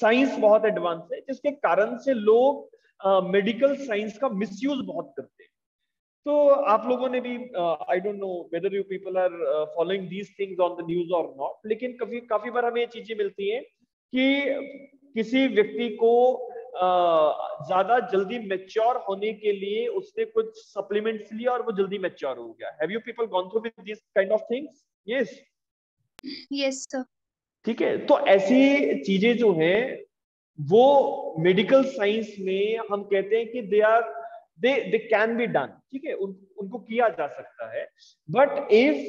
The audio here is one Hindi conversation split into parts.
साइंस बहुत एडवांस है जिसके कारण से लोग मेडिकल साइंस का मिसयूज बहुत करते हैं। तो आप लोगों ने भी I don't know whether you people are following these things on the news और नॉट लेकिन काफ़ी काफ़ी बार हमें ये चीज़ें मिलती हैं कि किसी व्यक्ति को uh, ज़्यादा जल्दी मेच्योर होने के लिए उसने कुछ सप्लीमेंट्स लिया और वो जल्दी मेच्योर हो गया। Have you people gone through with this kind of things yes yes sir ठीक है? तो ऐसी चीज़ें जो है वो मेडिकल साइंस में हम कहते हैं कि they are they they can be done ठीक है? उन, उनको किया जा सकता है। But if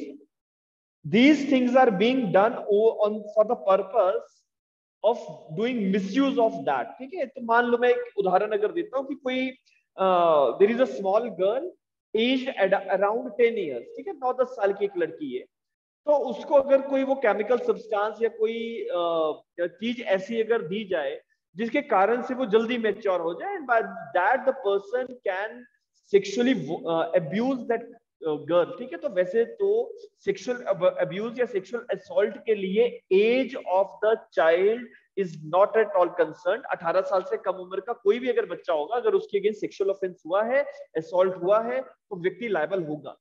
these things are being done on for the purpose of doing misuse of that ठीक है? तो मान लो मैं एक उदाहरण अगर देता हूँ कि कोई there is a small girl age around ten years ठीक है? नौ दस साल की एक लड़की है। उसको अगर कोई वो केमिकल सब्सटेंस या कोई चीज़ ऐसी अगर दी जाए, जिसके कारण से वो जल्दी मेच्योर हो जाए and by that the person can sexually abuse that girl ठीक है? तो वैसे तो सेक्सुअल अब्यूज या सेक्सुअल असॉल्ट के लिए age of the child is not at all concern 18 साल से कम उम्र का कोई भी अगर बच्चा होगा, अगर उसके अगेंस्ट सेक्सुअल ऑफेंस हुआ है असॉल्ट हुआ है तो व्यक्ति लाइबल होगा।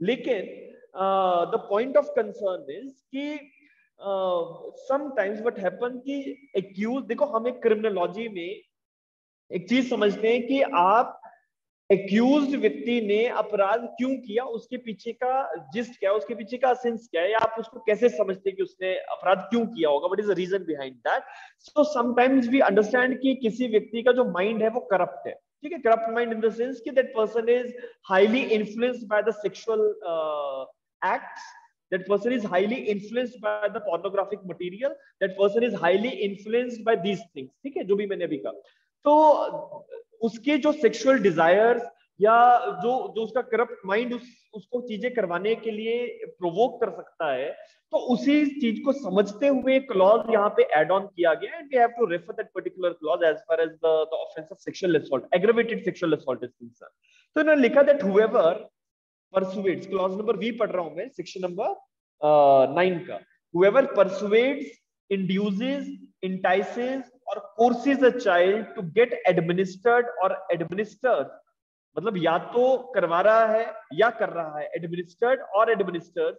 लेकिन the point of concern is कि समटाइम्स व्हाट हैपन कि एक्यूज देखो हमें क्रिमिनोलॉजी में एक चीज़ समझते हैं कि आप एक्यूज व्यक्ति ने अपराध क्यों किया, उसके पीछे का जिस्ट क्या है, उसके पीछे का सेंस क्या है आप उसको कैसे समझते हैं कि उसने अपराध क्यों किया होगा what is the reason behind that so sometimes we understand कि किसी व्यक्ति का जो माइंड है वो करप्ट है, ठीक है? Corrupt mind in the sense कि that person is highly influenced by the sexual acts that person is highly influenced by the pornographic material, that person is highly influenced by these things. ठीक है? जो भी मैंने अभी कहा। तो उसके जो सेक्सुअल डिजायर्स या जो जो उसका करप्ट माइंड उस, उसको चीज़ें करवाने के लिए प्रोवोक कर सकता है तो उसी चीज़ को समझते हुए क्लॉज यहाँ पे एड ऑन किया गया and we have to refer that particular clause as far as the offence of sexual assault aggravated sexual assault is concern तो इन्होंने लिखा that whoever persuades clause number we पढ़ रहा हूँ मैं सेक्शन नंबर नाइन का। Whoever persuades, induces, entices or forces a child to get administered or administered मतलब या तो करवा रहा है या कर रहा है एडमिनिस्टर्ड और एडमिनिस्टर्ड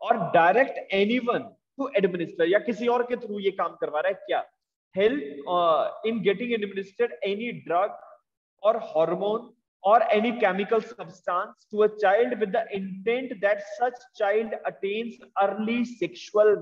और डायरेक्ट एनीवन टू एडमिनिस्टर या किसी और के थ्रू ये काम करवा रहा है, क्या? Help in getting administered any drug और hormone or any chemical substance to a child with the intent that such child attains early sexual